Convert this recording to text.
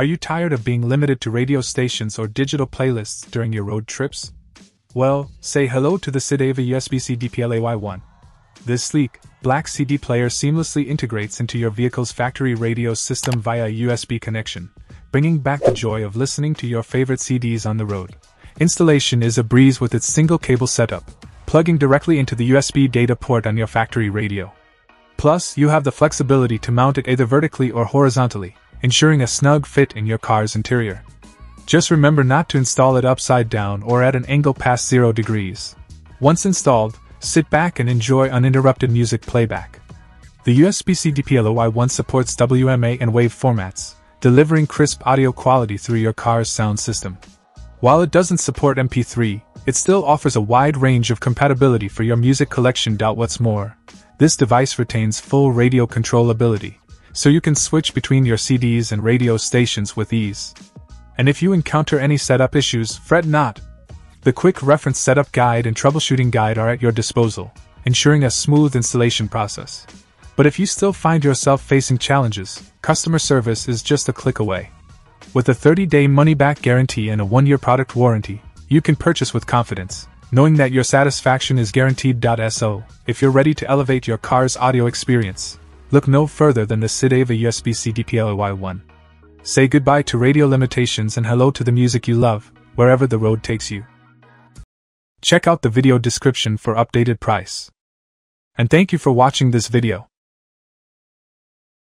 Are you tired of being limited to radio stations or digital playlists during your road trips? Well, say hello to the Cidava USB-C DPLAY1. This sleek, black CD player seamlessly integrates into your vehicle's factory radio system via USB connection, bringing back the joy of listening to your favorite CDs on the road. Installation is a breeze with its single cable setup, plugging directly into the USB data port on your factory radio. Plus, you have the flexibility to mount it either vertically or horizontally, ensuring a snug fit in your car's interior. Just remember not to install it upside down or at an angle past 0 degrees. Once installed, sit back and enjoy uninterrupted music playback. The USBCDPLAY1 supports WMA and WAV formats, delivering crisp audio quality through your car's sound system. While it doesn't support MP3, it still offers a wide range of compatibility for your music collection. What's more, this device retains full radio controllability, so you can switch between your CDs and radio stations with ease. And if you encounter any setup issues, fret not. The quick reference setup guide and troubleshooting guide are at your disposal, ensuring a smooth installation process. But if you still find yourself facing challenges, customer service is just a click away. With a 30 day money back guarantee and a 1 year product warranty, you can purchase with confidence, knowing that your satisfaction is guaranteed. So, if you're ready to elevate your car's audio experience, look no further than the Cidava USB C DPLAY1. Say goodbye to radio limitations and hello to the music you love, wherever the road takes you. Check out the video description for updated price. And thank you for watching this video.